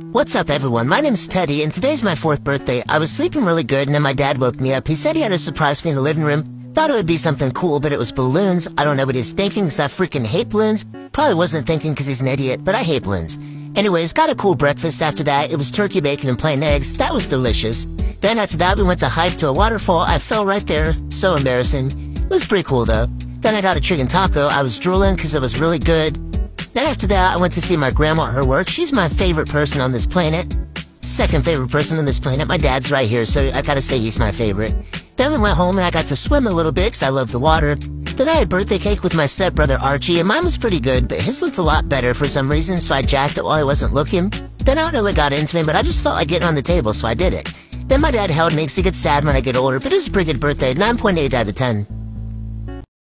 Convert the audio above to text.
What's up everyone, my name's Teddy and today's my fourth birthday. I was sleeping really good and then my dad woke me up. He said he had a surprise for me in the living room. Thought it would be something cool, but it was balloons. I don't know what he's thinking because I freaking hate balloons. Probably wasn't thinking because he's an idiot, but I hate balloons. Anyways, got a cool breakfast after that. It was turkey bacon and plain eggs. That was delicious. Then after that, we went to hike to a waterfall. I fell right there. So embarrassing. It was pretty cool though. Then I got a chicken taco. I was drooling because it was really good. Then after that, I went to see my grandma at her work. She's my favorite person on this planet. Second favorite person on this planet. My dad's right here, so I gotta say he's my favorite. Then we went home and I got to swim a little bit because I love the water. Then I had birthday cake with my stepbrother Archie, and mine was pretty good, but his looked a lot better for some reason, so I jacked it while I wasn't looking. Then I don't know what got into me, but I just felt like getting on the table, so I did it. Then my dad held me because he gets sad when I get older, but it was a pretty good birthday, 9.8 out of 10.